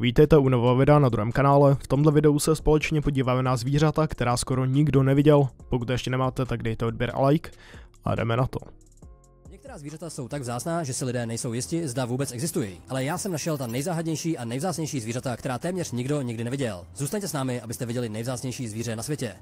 Vítejte u nového videa na druhém kanále. V tomto videu se společně podíváme na zvířata, která skoro nikdo neviděl. Pokud ještě nemáte, tak dejte odběr a like a jdeme na to. Některá zvířata jsou tak vzácná, že si lidé nejsou jisti, zda vůbec existují. Ale já jsem našel ta nejzáhadnější a nejvzácnější zvířata, která téměř nikdo nikdy neviděl. Zůstaňte s námi, abyste viděli nejvzácnější zvíře na světě.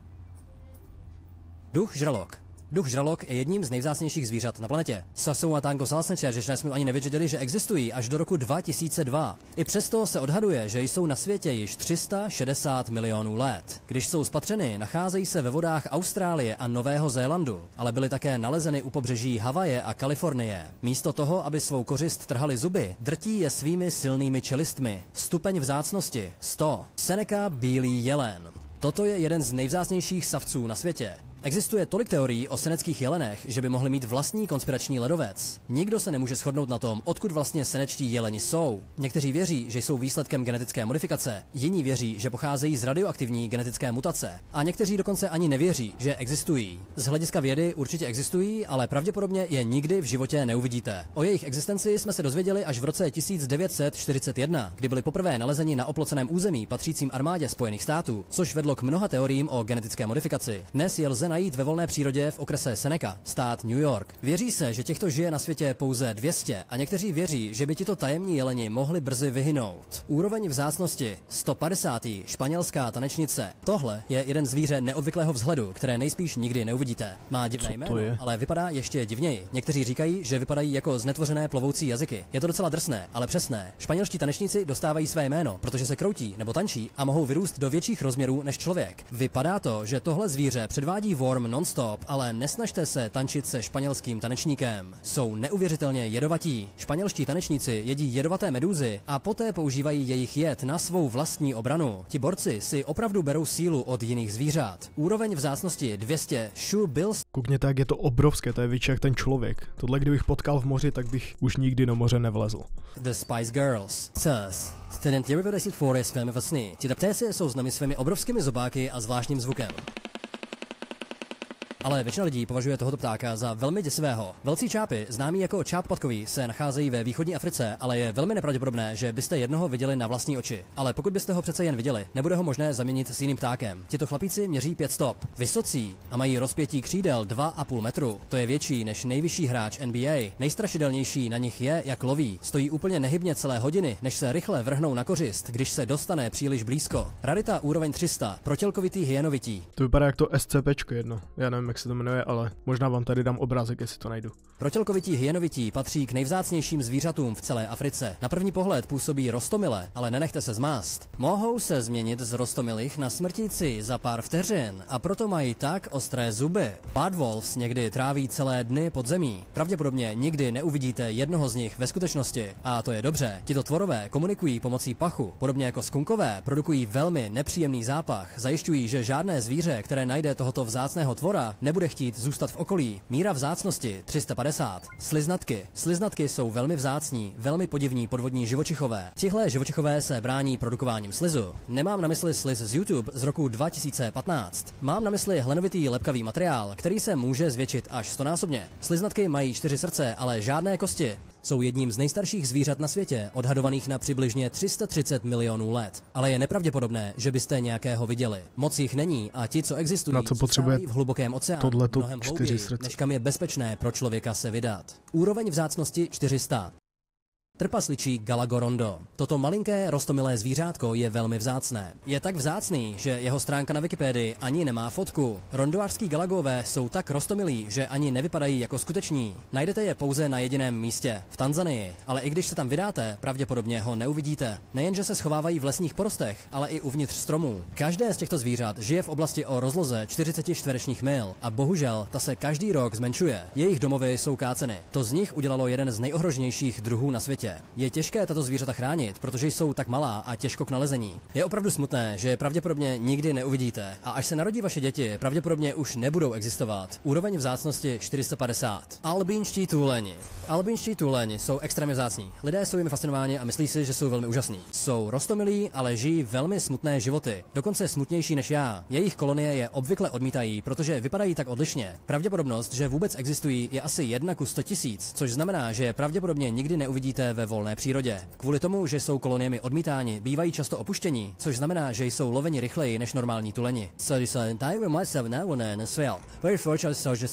Duch žralok. Duch žralok je jedním z nejvzácnějších zvířat na planetě. Sasou a tango salsneče, že jsme ani nevěděli, že existují až do roku 2002. I přesto se odhaduje, že jsou na světě již 360 milionů let. Když jsou spatřeny, nacházejí se ve vodách Austrálie a Nového Zélandu, ale byly také nalezeny u pobřeží Havaje a Kalifornie. Místo toho, aby svou kořist trhali zuby, drtí je svými silnými čelistmi. Stupeň vzácnosti 100. Seneca bílý jelen. Toto je jeden z nejvzácnějších savců na světě. Existuje tolik teorií o seneckých jelenech, že by mohli mít vlastní konspirační ledovec. Nikdo se nemůže shodnout na tom, odkud vlastně senečtí jeleni jsou. Někteří věří, že jsou výsledkem genetické modifikace, jiní věří, že pocházejí z radioaktivní genetické mutace, a někteří dokonce ani nevěří, že existují. Z hlediska vědy určitě existují, ale pravděpodobně je nikdy v životě neuvidíte. O jejich existenci jsme se dozvěděli až v roce 1941, kdy byli poprvé nalezeni na oploceném území patřícím armádě Spojených států, což vedlo k mnoha teoriím o genetické modifikaci. Dnes je lze najít ve volné přírodě v okrese Seneca, stát New York. Věří se, že těchto žije na světě pouze 200 a někteří věří, že by tito tajemní jeleni mohli brzy vyhynout. Úroveň vzácnosti 150. španělská tanečnice. Tohle je jeden zvíře neobvyklého vzhledu, které nejspíš nikdy neuvidíte. Má divné jméno, je? ale vypadá ještě divněji. Někteří říkají, že vypadají jako znetvořené plovoucí jazyky. Je to docela drsné, ale přesné. Španělští tanečníci dostávají své jméno, protože se kroutí nebo tančí a mohou vyrůst do větších rozměrů než člověk. Vypadá to, že tohle zvíře předvádí Worm nonstop, ale nesnažte se tančit se španělským tanečníkem. Jsou neuvěřitelně jedovatí. Španělští tanečníci jedí jedovaté medúzy a poté používají jejich jed na svou vlastní obranu. Ti borci si opravdu berou sílu od jiných zvířat. Úroveň vzácnosti 200 Shu Bills Koukněte, jak je to obrovské, to je větší jak ten člověk. Tohle kdybych potkal v moři, tak bych už nikdy do moře nevlezl. The Spice Girls. Sus. Ten T-94 Forest velmi vlastní. Ti jsou známi svými obrovskými zobáky a zvláštním zvukem. Ale většina lidí považuje tohoto ptáka za velmi děsivého. Velcí čápy, známí jako čáp podkový, se nacházejí ve východní Africe, ale je velmi nepravděpodobné, že byste jednoho viděli na vlastní oči. Ale pokud byste ho přece jen viděli, nebude ho možné zaměnit s jiným ptákem. Tito chlapíci měří 5 stop, vysocí a mají rozpětí křídel 2,5 metru. To je větší než nejvyšší hráč NBA. Nejstrašidelnější na nich je, jak loví. Stojí úplně nehybně celé hodiny, než se rychle vrhnou na kořist, když se dostane příliš blízko. Rarita úroveň 300, protělkovitý hyenovitý. To vypadá jak to SCPčko jedno. Já nevím, jak se to jmenuje, ale možná vám tady dám obrázek, jestli to najdu. Protělkovití hyenovití patří k nejvzácnějším zvířatům v celé Africe. Na první pohled působí rostomile, ale nenechte se zmást. Mohou se změnit z rostomilých na smrtící za pár vteřin a proto mají tak ostré zuby. Badwolves někdy tráví celé dny pod zemí. Pravděpodobně nikdy neuvidíte jednoho z nich ve skutečnosti. A to je dobře. Tito tvorové komunikují pomocí pachu. Podobně jako skunkové produkují velmi nepříjemný zápach. Zajišťují, že žádné zvíře, které najde tohoto vzácného tvora, nebude chtít zůstat v okolí. Míra vzácnosti 350. Sliznatky. Sliznatky jsou velmi vzácní, velmi podivní podvodní živočichové. Tihle živočichové se brání produkováním slizu. Nemám na mysli sliz z YouTube z roku 2015. Mám na mysli hlenovitý lepkavý materiál, který se může zvětšit až stonásobně. Sliznatky mají čtyři srdce, ale žádné kosti. Jsou jedním z nejstarších zvířat na světě, odhadovaných na přibližně 330 milionů let. Ale je nepravděpodobné, že byste nějakého viděli. Moc jich není a ti, co existují, Na co potřebuje v hlubokém oceánu, tohleto mnohem hlouběji, než kam je bezpečné pro člověka se vydat. Úroveň vzácnosti 400. Trpasličí Galagorondo. Toto malinké rostomilé zvířátko je velmi vzácné. Je tak vzácný, že jeho stránka na Wikipedii ani nemá fotku. Rondoářský galagové jsou tak rostomilí, že ani nevypadají jako skuteční. Najdete je pouze na jediném místě, v Tanzanii, ale i když se tam vydáte, pravděpodobně ho neuvidíte. Nejenže se schovávají v lesních porostech, ale i uvnitř stromů. Každé z těchto zvířat žije v oblasti o rozloze 40 čtverečních mil a bohužel ta se každý rok zmenšuje. Jejich domovy jsou káceny. To z nich udělalo jeden z nejohroženějších druhů na světě. Je těžké tato zvířata chránit, protože jsou tak malá a těžko k nalezení. Je opravdu smutné, že je pravděpodobně nikdy neuvidíte a až se narodí vaše děti, pravděpodobně už nebudou existovat. Úroveň vzácnosti 450. Albínští tůleni. Albínští tůleni jsou extrémně vzácní. Lidé jsou jimi fascinováni a myslí si, že jsou velmi úžasní. Jsou rostomilí, ale žijí velmi smutné životy, dokonce smutnější než já. Jejich kolonie je obvykle odmítají, protože vypadají tak odlišně. Pravděpodobnost, že vůbec existují, je asi 1 ku 100 tisíc, což znamená, že je pravděpodobně nikdy neuvidíte ve volné přírodě. Kvůli tomu, že jsou koloniemi odmítáni, bývají často opuštění, což znamená, že jsou loveni rychleji než normální tuleni. že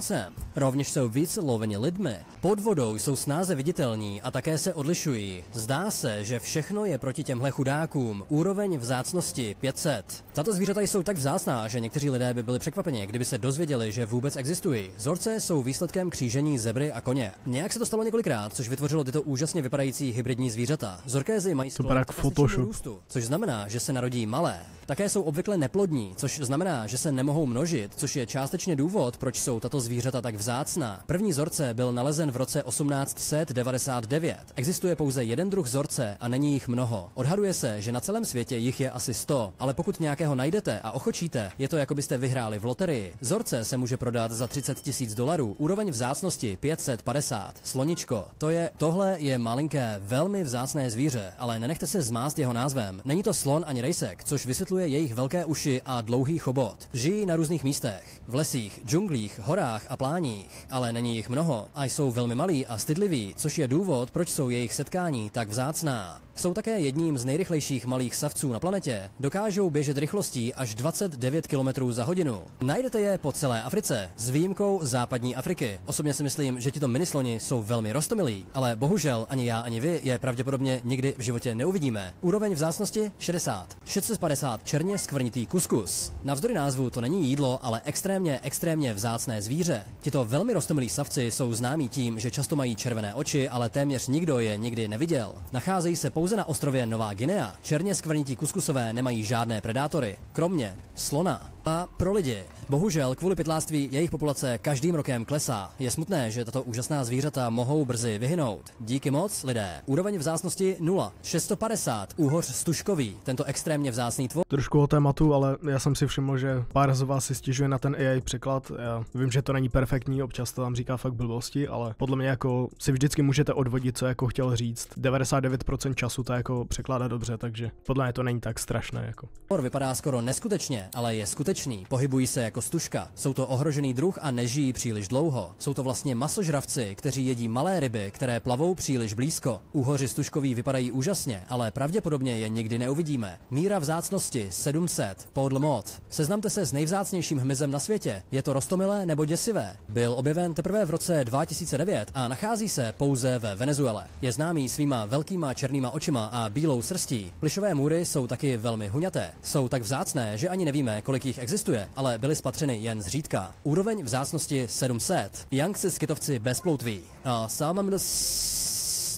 se. Rovněž jsou více loveni lidmi. Pod vodou jsou snáze viditelní a také se odlišují. Zdá se, že všechno je proti těmhle chudákům. Úroveň vzácnosti 500. Tato zvířata jsou tak vzácná, že někteří lidé by byli překvapeni, kdyby se dozvěděli, že vůbec existují. Zorce jsou výsledkem křížení zebry a koně. Nějak se to stalo několikrát, což vytvořilo tyto úžasně vypadající hybridní zvířata. Zorkézy mají to Photoshop. Růstu, což znamená, že se narodí malé. Také jsou obvykle neplodní, což znamená, že se nemohou množit, což je částečně důvod, proč jsou tato zvířata tak vzácná. První zorce byl nalezen v roce 1899. Existuje pouze jeden druh zorce a není jich mnoho. Odhaduje se, že na celém světě jich je asi 100, ale pokud nějakého najdete a ochočíte, je to jako byste vyhráli v loterii. Zorce se může prodat za 30 tisíc dolarů, úroveň vzácnosti 550. Sloničko, to je, tohle je malinké, velmi vzácné zvíře, ale nenechte se zmást jeho názvem. Není to slon ani rejsek, což vysvětluje jejich velké uši a dlouhý chobot. Žijí na různých místech, v lesích, džunglích, horách a pláních, ale není jich mnoho a jsou velmi malí a stydliví, což je důvod, proč jsou jejich setkání tak vzácná. Jsou také jedním z nejrychlejších malých savců na planetě. Dokážou běžet rychlostí až 29 km za hodinu. Najdete je po celé Africe, s výjimkou západní Afriky. Osobně si myslím, že tito minisloni jsou velmi rostomilí, ale bohužel ani já, ani vy je pravděpodobně nikdy v životě neuvidíme. Úroveň vzácnosti 60. 650 černě skvrnitý kuskus. Navzdory názvu to není jídlo, ale extrémně, extrémně vzácné zvíře. Tito velmi rostomilí savci jsou známí tím, že často mají červené oči, ale téměř nikdo je nikdy neviděl. Nacházejí se pouze na ostrově Nová Guinea. Černě skvrnití kuskusové nemají žádné predátory, kromě slona a pro lidi. Bohužel kvůli pytláctví jejich populace každým rokem klesá. Je smutné, že tato úžasná zvířata mohou brzy vyhynout. Díky moc, lidé. Úroveň vzácnosti 0. 650. Úhoř stužkový. Tento extrémně vzácný tvor. Trošku o tématu, ale já jsem si všiml, že pár z vás si stěžuje na ten AI překlad. Já vím, že to není perfektní, občas to tam říká fakt blbosti, ale podle mě jako si vždycky můžete odvodit, co jako chtěl říct. 99% času to jako překládá dobře, takže podle mě to není tak strašné. Jako. Vypadá skoro neskutečně, ale je skutečný. Pohybují se jako stužka. Jsou to ohrožený druh a nežijí příliš dlouho. Jsou to vlastně masožravci, kteří jedí malé ryby, které plavou příliš blízko. Úhoři stužkoví vypadají úžasně, ale pravděpodobně je nikdy neuvidíme. Míra vzácnosti 700. Podl mod. Seznamte se s nejvzácnějším hmyzem na světě. Je to rostomilé nebo děsivé? Byl objeven teprve v roce 2009 a nachází se pouze ve Venezuele. Je známý svýma velkýma černýma očima a bílou srstí. Plišové můry jsou taky velmi huňaté. Jsou tak vzácné, že ani nevíme, kolik jich existuje, ale byly spatřeny jen zřídka. Úroveň vzácnosti 700. Youngsi skytovci bez ploutví. A sám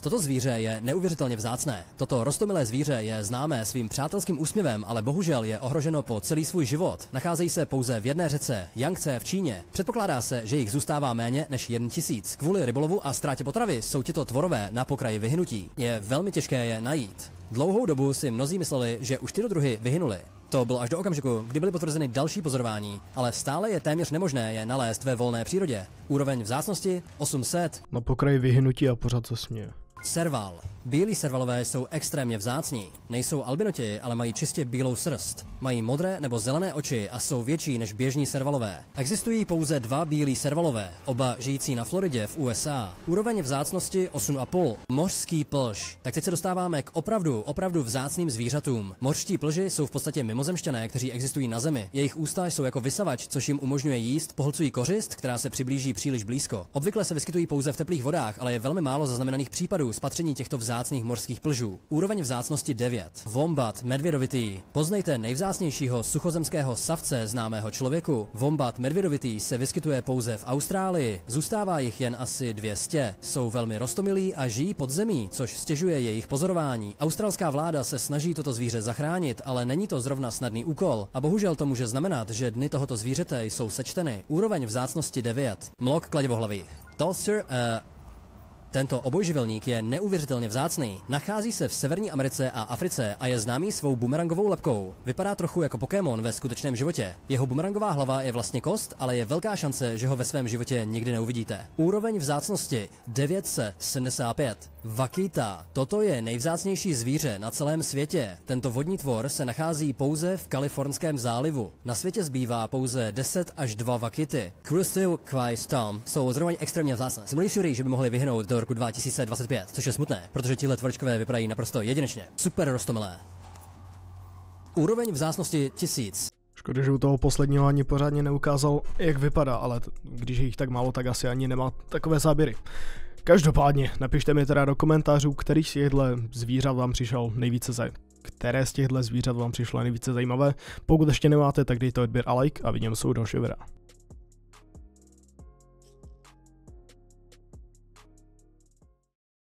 Toto zvíře je neuvěřitelně vzácné. Toto rostomilé zvíře je známé svým přátelským úsměvem, ale bohužel je ohroženo po celý svůj život. Nacházejí se pouze v jedné řece, Yangtze v Číně. Předpokládá se, že jich zůstává méně než 1 tisíc. Kvůli rybolovu a ztrátě potravy jsou tyto tvorové na pokraji vyhnutí. Je velmi těžké je najít. Dlouhou dobu si mnozí mysleli, že už tyto druhy vyhynuly. To bylo až do okamžiku, kdy byly potvrzeny další pozorování, ale stále je téměř nemožné je nalézt ve volné přírodě. Úroveň vzácnosti 800. Na pokraji vyhnutí a pořád se směje. Serval. Bílí servalové jsou extrémně vzácní. Nejsou albinoti, ale mají čistě bílou srst. Mají modré nebo zelené oči a jsou větší než běžní servalové. Existují pouze dva bílí servalové, oba žijící na Floridě v USA. Úroveň vzácnosti 8,5. Mořský plž. Tak teď se dostáváme k opravdu, opravdu vzácným zvířatům. Mořští plži jsou v podstatě mimozemšťané, kteří existují na Zemi. Jejich ústa jsou jako vysavač, což jim umožňuje jíst, pohlcují kořist, která se přiblíží příliš blízko. Obvykle se vyskytují pouze v teplých vodách, ale je velmi málo zaznamenaných případů spatření těchto vzácných morských plžů. Úroveň vzácnosti 9. Vombat medvědovitý. Poznejte nejvzácnějšího suchozemského savce známého člověku. Vombat medvědovitý se vyskytuje pouze v Austrálii. Zůstává jich jen asi 200. Jsou velmi rostomilí a žijí pod zemí, což stěžuje jejich pozorování. Australská vláda se snaží toto zvíře zachránit, ale není to zrovna snadný úkol. A bohužel to může znamenat, že dny tohoto zvířete jsou sečteny. Úroveň vzácnosti 9. Mlok kladivohlavý. Tolster, uh, tento obojživelník je neuvěřitelně vzácný. Nachází se v Severní Americe a Africe a je známý svou bumerangovou lepkou. Vypadá trochu jako Pokémon ve skutečném životě. Jeho bumerangová hlava je vlastně kost, ale je velká šance, že ho ve svém životě nikdy neuvidíte. Úroveň vzácnosti 975. Vakita. Toto je nejvzácnější zvíře na celém světě. Tento vodní tvor se nachází pouze v kalifornském zálivu. Na světě zbývá pouze 10 až 2 vakity. Crystal Quaistom jsou zároveň extrémně vzácné. Jsem že by mohli vyhnout do roku 2025, což je smutné, protože tihle tvorčkové vypadají naprosto jedinečně. Super rostomilé. Úroveň vzácnosti 1000. Škoda, že u toho posledního ani pořádně neukázal, jak vypadá, ale když je jich tak málo, tak asi ani nemá takové záběry. Každopádně, napište mi teda do komentářů, který z těchto zvířat vám přišel nejvíce za které z těchto zvířat vám přišlo nejvíce zajímavé. Pokud ještě nemáte, tak dejte odběr a like a vidím se u dalšího videa.